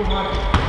Fast, fast.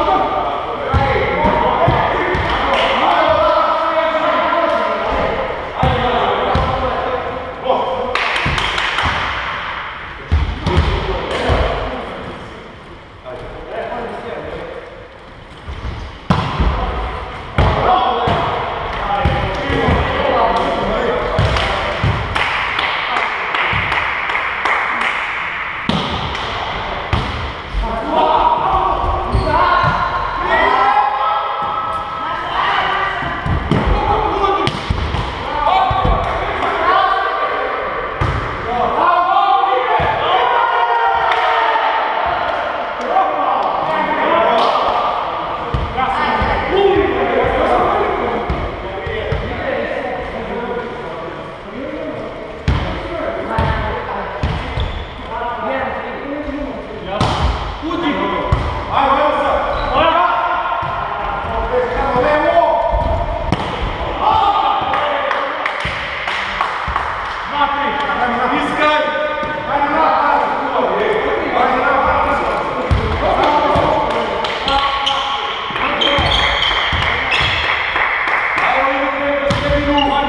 Come on. you